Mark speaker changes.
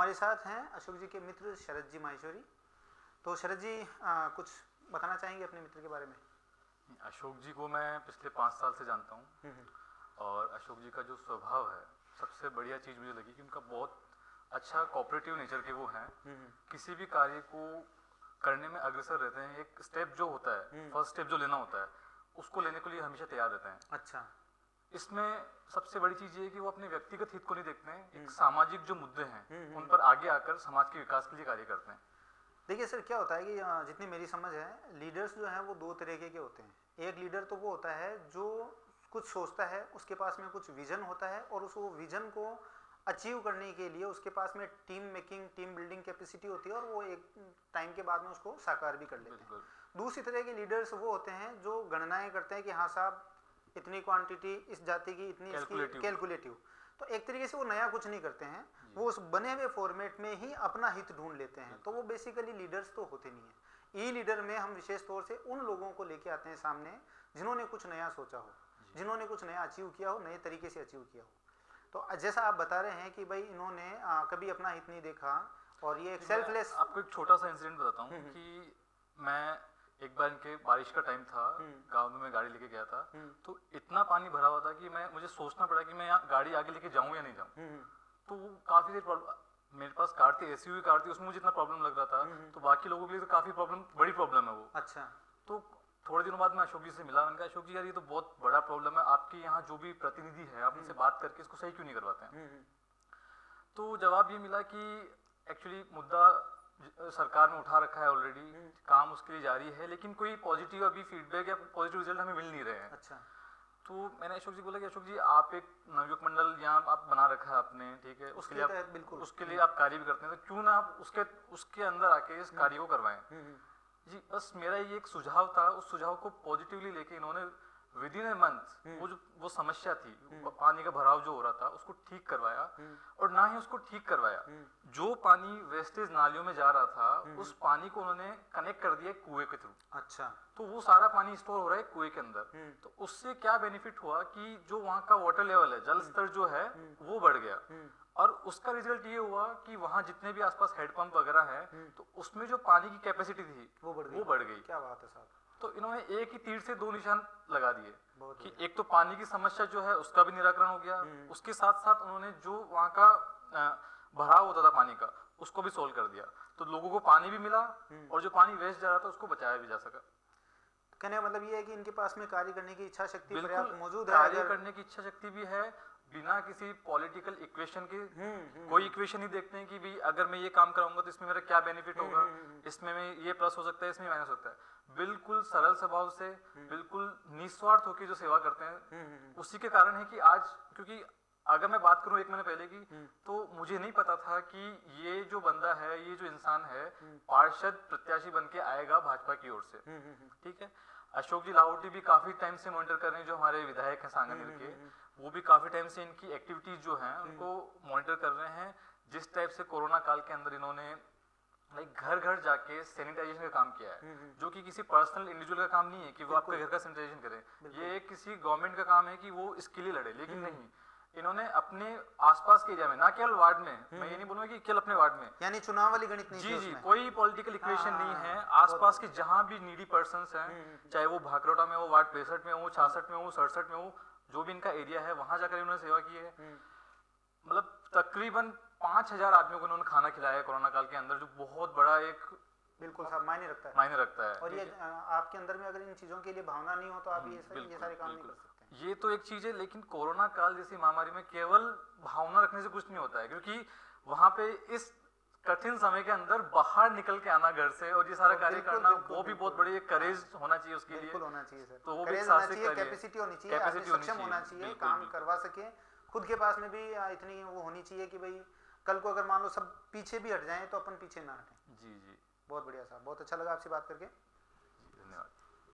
Speaker 1: हमारे साथ हैं अशोक जी के मित्र शरद जी माहेश्वरी। तो शरद जी आ, कुछ बताना चाहेंगे अपने मित्र के बारे में?
Speaker 2: अशोक जी को मैं पिछले पाँच साल से जानता हूँ और अशोक जी का जो स्वभाव है सबसे बढ़िया चीज़ मुझे लगी कि उनका बहुत अच्छा कोऑपरेटिव नेचर के वो हैं। किसी भी कार्य को करने में अग्रसर रहते हैं। एक स्टेप जो होता है फ़र्स्ट स्टेप जो लेना होता है उसको लेने के लिए हमेशा तैयार रहते हैं।
Speaker 1: अच्छा।
Speaker 2: इसमें सबसे बड़ी चीज़ ये है कि वो अपने व्यक्तिगत हित को नहीं देखते हैं। एक सामाजिक जो मुद्दे हैं उन पर आगे आकर समाज के विकास के लिए कार्य करते हैं।
Speaker 1: देखिए सर क्या होता है कि जितनी मेरी समझ है लीडर्स जो हैं वो दो तरीके के होते हैं। एक लीडर तो वो होता है जो कुछ सोचता है उसके पास में कुछ विजन होता है और उस विजन को अचीव करने के लिए उसके पास में team making team building capacity होती है और वो एक टाइम के बाद में उसको साकार भी कर लेते हैं। दूसरी तरह के लीडर्स वो होते हैं जो गणनाएँ करते हैं कि हाँ साहब इतनी क्वांटिटी इस जाति की इतनी इसकी कैलकुलेटिव तो एक तरीके से वो नया कुछ नहीं करते हैं। वो उस बने हुए फॉर्मेट में ही अपना हित ढूंढ लेते हैं। तो वो बेसिकली लीडर्स तो होते नहीं है। ई लीडर में हम विशेष तौर से उन लोगों को लेके आते हैं सामने जिन्होंने कुछ नया सोचा हो जिन्होंने कुछ नया अचीव किया हो नए तरीके से अचीव किया हो। तो जैसा आप बता रहे हैं कि भाई इन्होंने आ, कभी अपना हित नहीं देखा और ये एक सेल्फलेस
Speaker 2: आपको एक छोटा सा इंसिडेंट बताता हूँ कि मैं एक बार इनके बारिश का टाइम था गाँव में मैं गाड़ी लेके गया था तो इतना पानी भरा हुआ था कि मैं मुझे सोचना पड़ा कि मैं यहाँ गाड़ी आगे लेके जाऊँ या नहीं जाऊँ। तो वो काफ़ी देर मेरे पास कार थी एसयूवी कार थी उसमें मुझे इतना प्रॉब्लम लग रहा था तो बाकी लोगों के लिए तो काफ़ी प्रॉब्लम बड़ी प्रॉब्लम है वो।
Speaker 1: अच्छा।
Speaker 2: तो थोड़े दिनों बाद मैं अशोक जी से मिला मैंने कहा अशोक जी यार ये तो बहुत बड़ा प्रॉब्लम है आपके यहाँ जो भी प्रतिनिधि है आप उनसे बात करके इसको सही क्यों नहीं करवाते हैं? तो जवाब ये मिला कि एक्चुअली मुद्दा सरकार ने उठा रखा है ऑलरेडी काम उसके लिए जारी है लेकिन कोई पॉजिटिव अभी फीडबैक या पॉजिटिव रिज़ल्ट हमें मिल नहीं रहे हैं।
Speaker 1: अच्छा।
Speaker 2: तो मैंने अशोक जी बोला कि अशोक जी आप एक नवयुग मंडल यहाँ आप बना रखा है आपने ठीक है? उसके लिए आप
Speaker 1: बिल्कुल।
Speaker 2: उसके लिए आप कार्य भी करते हैं तो क्यों ना आप उसके उसके अंदर आके इस कार्य को करवाएँ? जी बस मेरा ये एक सुझाव था उस सुझाव को पॉजिटिवली लेके इन्होंने विद इन ए मंथ वो जो वो समस्या थी पानी का भराव जो हो रहा था उसको ठीक करवाया और ना ही उसको ठीक करवाया। जो पानी वेस्टेज नालियों में जा रहा था उस पानी को उन्होंने कनेक्ट कर दिया कुएँ के थ्रू
Speaker 1: अच्छा।
Speaker 2: तो वो सारा पानी स्टोर हो रहा है कुएँ के अंदर। तो उससे क्या बेनिफिट हुआ कि जो वहाँ का वाटर लेवल है जल स्तर जो है वो बढ़ गया। और उसका रिज़ल्ट ये हुआ कि वहाँ जितने भी आसपास हेड पंप वगैरह है तो उसमें जो पानी की कैपेसिटी थी
Speaker 1: वो बढ़ गई।
Speaker 2: वो बढ़ गई।
Speaker 1: क्या बात है साहब।
Speaker 2: तो इन्होंने एक ही तीर से दो निशान लगा दिए। कि एक तो पानी की समस्या जो है उसका भी निराकरण हो गया। उसके साथ साथ उन्होंने जो वहाँ का भराव होता था पानी का उसको भी सोल्व कर दिया। तो लोगों को पानी भी मिला और जो पानी वेस्ट जा रहा था उसको बचाया भी जा सका।
Speaker 1: कहने का मतलब ये है कि इनके पास में कार्य करने की इच्छा शक्ति मौजूद है
Speaker 2: कार्य करने की इच्छा शक्ति भी है बिना किसी पॉलिटिकल इक्वेशन के। कोई इक्वेशन ही देखते हैं कि भाई अगर मैं ये काम कराऊँगा तो इसमें मेरा क्या बेनिफिट होगा? इसमें में ये प्लस हो सकता है इसमें माइनस हो सकता है। बिल्कुल सरल स्वभाव से बिल्कुल निस्वार्थ होकर जो सेवा करते हैं उसी के कारण है कि आज क्योंकि अगर मैं बात करूँ एक महीने पहले की तो मुझे नहीं पता था कि ये जो बंदा है ये जो इंसान है पार्षद प्रत्याशी बन के आएगा भाजपा की ओर से। ठीक है? अशोक जी लाहौटी भी काफ़ी टाइम से मॉनिटर कर रहे हैं जो हमारे विधायक हैं सांगानेर के। वो भी काफ़ी टाइम से इनकी एक्टिविटीज़ जो हैं उनको मॉनिटर कर रहे हैं। जिस टाइप से कोरोना काल के अंदर इन्होंने लाइक घर घर जाके सैनिटाइजेशन का काम किया है जो कि किसी पर्सनल इंडिविजुअल का काम नहीं है कि वो आपके घर का सैनिटाइजेशन करे। ये किसी गवर्नमेंट का काम है कि वो इसके लिए लड़े लेकिन नहीं। इन्होंने अपने आसपास के एरिया में ना केवल वार्ड में मैं ये नहीं बोलूँगा कि केवल अपने वार्ड में।
Speaker 1: यानी चुनाव वाली गणित नहीं
Speaker 2: जी जी कोई पॉलिटिकल इक्वेशन
Speaker 1: हाँ,
Speaker 2: नहीं है
Speaker 1: हाँ,
Speaker 2: आसपास के जहाँ भी नीडी पर्सन हैं चाहे वो भाकरोटा में हो वार्ड पैंसठ में हो छियासठ में हो सड़सठ में हो जो भी इनका एरिया है वहाँ जाकर इन्होंने सेवा की है। मतलब तकरीबन पाँच हज़ार आदमियों को इन्होंने खाना खिलाया कोरोना काल के अंदर जो बहुत बड़ा एक
Speaker 1: बिल्कुल साहब मायने रखता है।
Speaker 2: मायने रखता है।
Speaker 1: और ये आपके अंदर में अगर इन चीज़ों के लिए भावना नहीं हो तो आप ये सारे ये सारे काम नहीं कर सकते।
Speaker 2: ये तो एक चीज़ है लेकिन कोरोना काल जैसी महामारी में केवल भावना रखने से कुछ नहीं होता है क्योंकि वहाँ पे इस कठिन समय के अंदर बाहर निकल के आना घर से और ये सारा कार्य करना
Speaker 1: बिल्कुल,
Speaker 2: वो भी बहुत बड़ी एक करेज होना चाहिए उसके लिए।
Speaker 1: होना चाहिए सर।
Speaker 2: तो वो भी
Speaker 1: होना चाहिए
Speaker 2: है।
Speaker 1: कैपेसिटी होनी चाहिए
Speaker 2: होनी चाहिए
Speaker 1: काम करवा सके। खुद के पास में भी इतनी वो होनी चाहिए कि भाई कल को अगर मान लो सब पीछे भी हट जाए तो अपन पीछे ना हटें।
Speaker 2: जी जी।
Speaker 1: बहुत बढ़िया साहब बहुत अच्छा लगा आपसे बात करके।
Speaker 2: धन्यवाद।